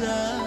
matter.